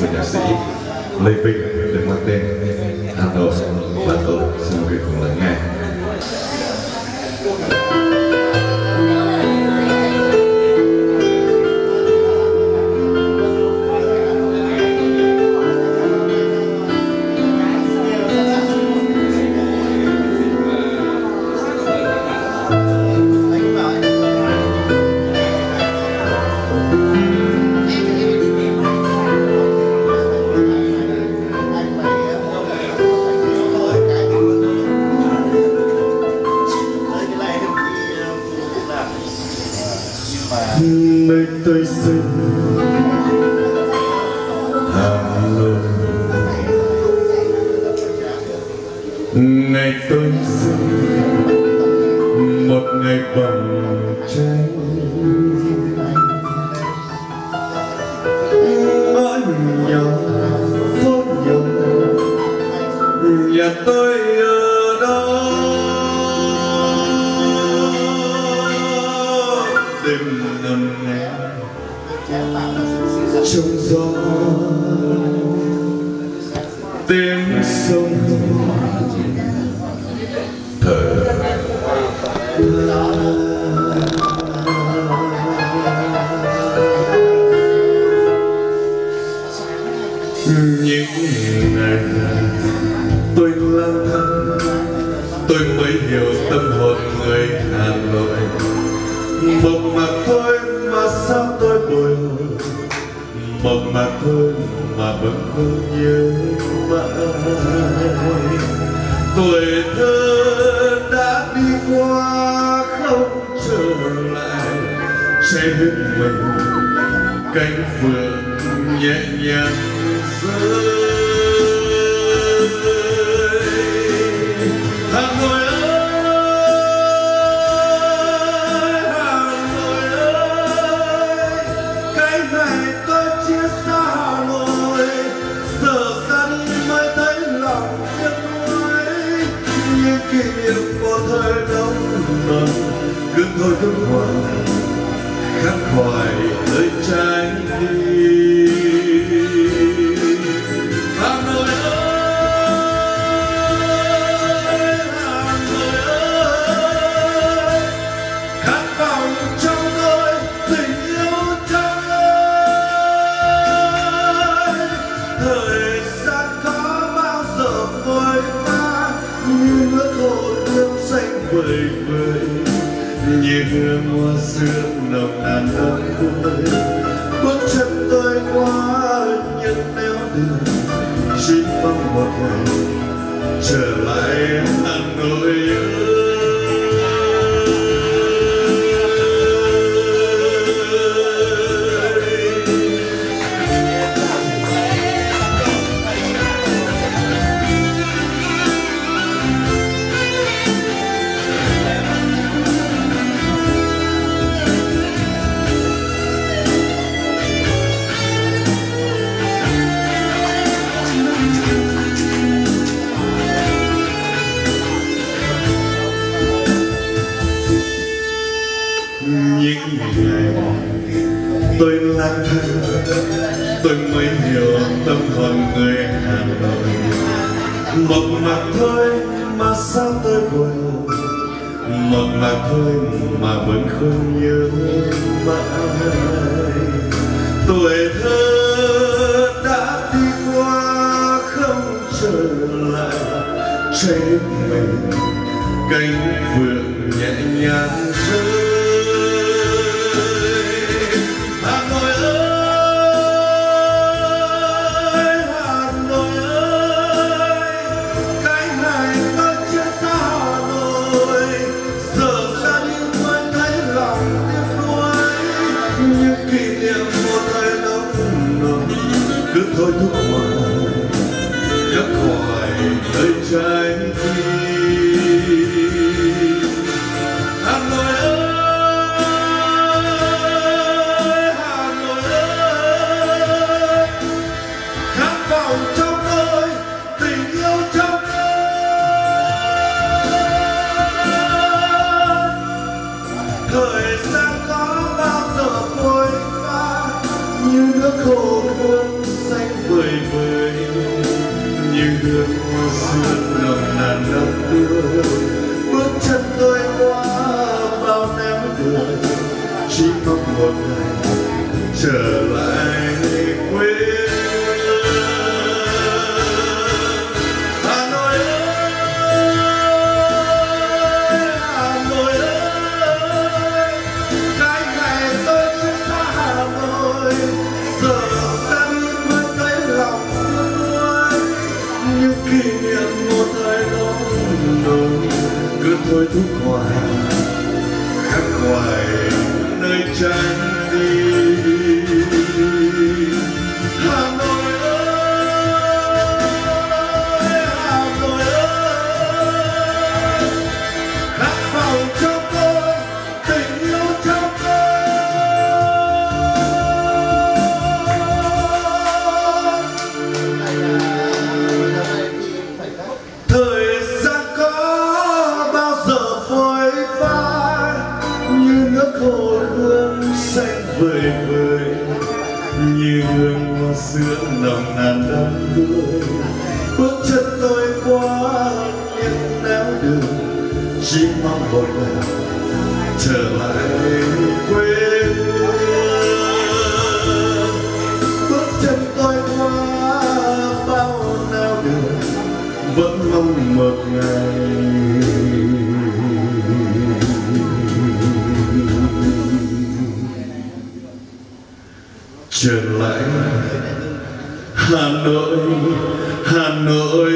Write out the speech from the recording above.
người nhạc sĩ Lê Vinh được mang tên nơi tôi sinh. Hà Nội ngày tôi sinh. Một ngày bằng trong gió tiếng sông thở mà thôi, mà vẫn không nhớ mãi. Tuổi thơ đã đi qua không trở lại che hết mình cánh phượng nhẹ nhàng rơi. Đông nồng cứ thôi thức hoài khắc khoải. Như hương hoa sương nồng nàn đắm đuôi bước chân tôi qua những nẻo đường chỉ mong một ngày trở lại Hà Nội. ơi tôi tôi mới hiểu tâm hồn người Hà Nội. Một mặt thôi mà sao tôi buồn? Một mặt thôi mà vẫn không nhớ mãi tuổi thơ đã đi qua không trở lại. Trên mình, cánh vườn nhẹ nhàng rơi. Sẽ có bao giờ vội vã như nước hồ nước kỷ niệm một thời đón đầu, cứ thôi thúc hoài khắc hoài nơi tràn đi. Như sương nồng nàn đắm đuôi bước chân tôi qua những nẻo đường, chỉ mong một lần, trở lại quê trở lãnh Hà Nội Hà Nội.